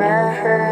Uh-huh.